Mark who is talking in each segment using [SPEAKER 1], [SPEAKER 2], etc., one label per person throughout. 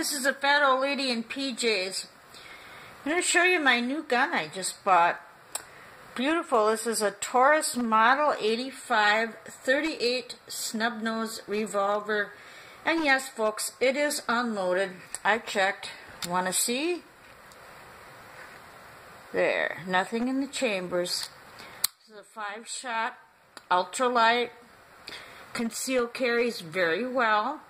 [SPEAKER 1] this is a fat old lady in PJs. I'm going to show you my new gun I just bought. Beautiful. This is a Taurus Model 85 38 snub nose revolver. And yes, folks, it is unloaded. I checked. Want to see? There. Nothing in the chambers. This is a five shot, ultralight, conceal carries very well.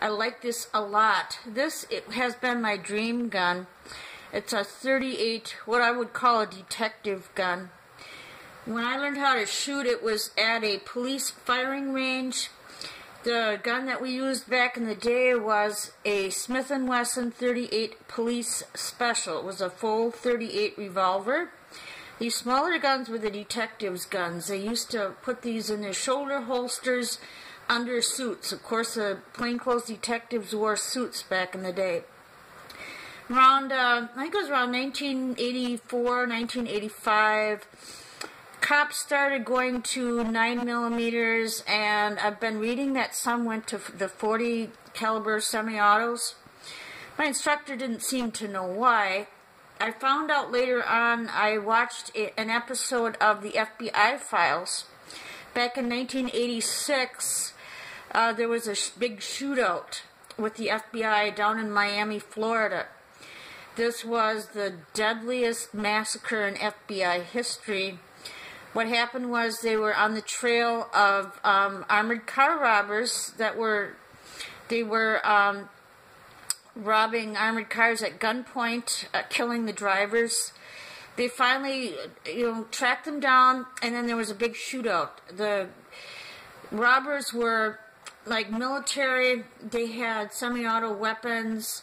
[SPEAKER 1] I like this a lot. This it has been my dream gun. It's a 38, what I would call a detective gun. When I learned how to shoot, it was at a police firing range. The gun that we used back in the day was a Smith & Wesson 38 Police Special. It was a full 38 revolver. These smaller guns were the detectives' guns. They used to put these in their shoulder holsters under suits. Of course, the plainclothes detectives wore suits back in the day. Around, uh, I think it was around 1984, 1985, cops started going to 9 millimeters, and I've been reading that some went to the 40 caliber semi-autos. My instructor didn't seem to know why. I found out later on, I watched an episode of the FBI files. Back in 1986, uh, there was a sh big shootout with the FBI down in Miami, Florida. This was the deadliest massacre in FBI history. What happened was they were on the trail of um, armored car robbers that were, they were um, robbing armored cars at gunpoint, uh, killing the drivers. They finally, you know, tracked them down, and then there was a big shootout. The robbers were like military, they had semi-auto weapons,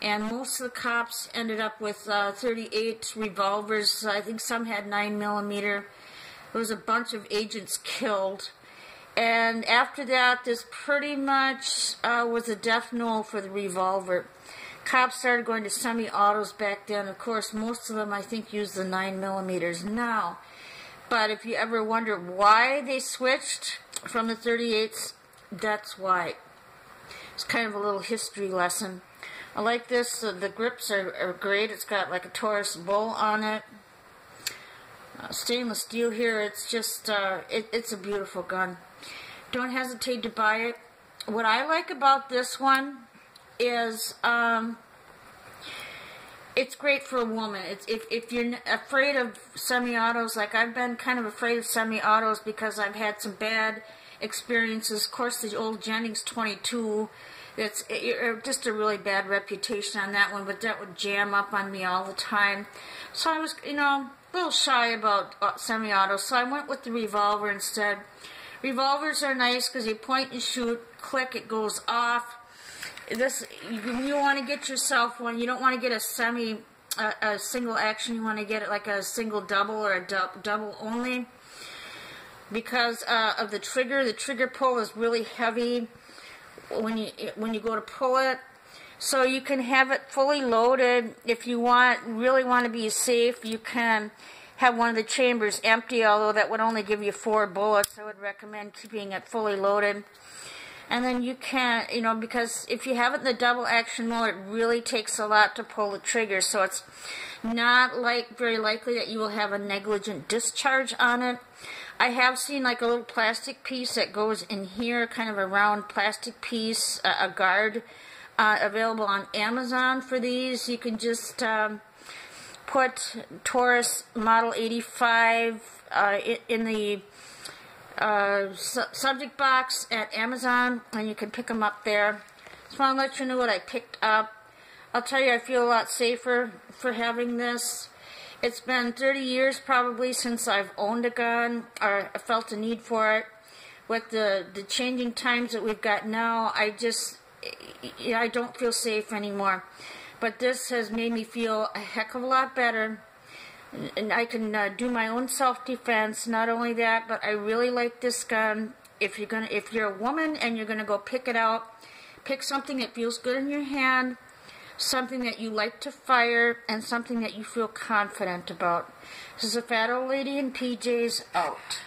[SPEAKER 1] and most of the cops ended up with uh, 38 revolvers. I think some had 9 millimeter. There was a bunch of agents killed. And after that, this pretty much uh, was a death knell for the revolver. Cops started going to semi-autos back then. Of course, most of them, I think, use the 9 millimeters now. But if you ever wonder why they switched from the 38s that's why. It's kind of a little history lesson. I like this. The grips are, are, great. It's got like a Taurus bull on it. Uh, stainless steel here. It's just, uh, it, it's a beautiful gun. Don't hesitate to buy it. What I like about this one is um, it's great for a woman. It's, if, if you're afraid of semi-autos, like I've been kind of afraid of semi-autos because I've had some bad experiences. Of course, the old Jennings 22, it's it, just a really bad reputation on that one, but that would jam up on me all the time. So I was, you know, a little shy about uh, semi-auto, so I went with the revolver instead. Revolvers are nice because you point and shoot, click, it goes off. This, you, you want to get yourself one, you don't want to get a semi, a, a single action, you want to get it like a single double or a du double only because uh, of the trigger. The trigger pull is really heavy when you when you go to pull it. So you can have it fully loaded. If you want, really want to be safe, you can have one of the chambers empty, although that would only give you four bullets. I would recommend keeping it fully loaded. And then you can, you know, because if you have it in the double action mode, it really takes a lot to pull the trigger. So it's not like very likely that you will have a negligent discharge on it. I have seen like a little plastic piece that goes in here, kind of a round plastic piece, uh, a guard, uh, available on Amazon for these. You can just um, put Taurus Model 85 uh, in the uh, su subject box at Amazon, and you can pick them up there. Just want to let you know what I picked up. I'll tell you, I feel a lot safer for having this. It's been 30 years probably since I've owned a gun or felt a need for it. With the, the changing times that we've got now, I just, I don't feel safe anymore. But this has made me feel a heck of a lot better. And I can uh, do my own self-defense. Not only that, but I really like this gun. If you're gonna, if you're a woman and you're gonna go pick it out, pick something that feels good in your hand something that you like to fire, and something that you feel confident about. This is a fat old lady in PJs out.